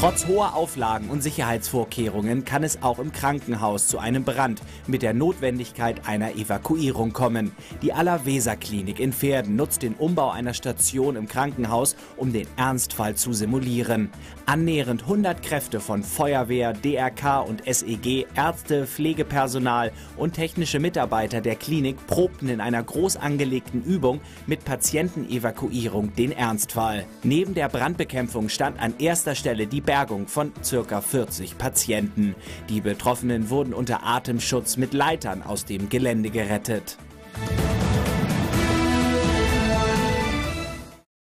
Trotz hoher Auflagen und Sicherheitsvorkehrungen kann es auch im Krankenhaus zu einem Brand mit der Notwendigkeit einer Evakuierung kommen. Die Allerweser-Klinik in Pferden nutzt den Umbau einer Station im Krankenhaus, um den Ernstfall zu simulieren. Annähernd 100 Kräfte von Feuerwehr, DRK und SEG, Ärzte, Pflegepersonal und technische Mitarbeiter der Klinik probten in einer groß angelegten Übung mit Patientenevakuierung den Ernstfall. Neben der Brandbekämpfung stand an erster Stelle die Bergung von ca. 40 Patienten. Die Betroffenen wurden unter Atemschutz mit Leitern aus dem Gelände gerettet.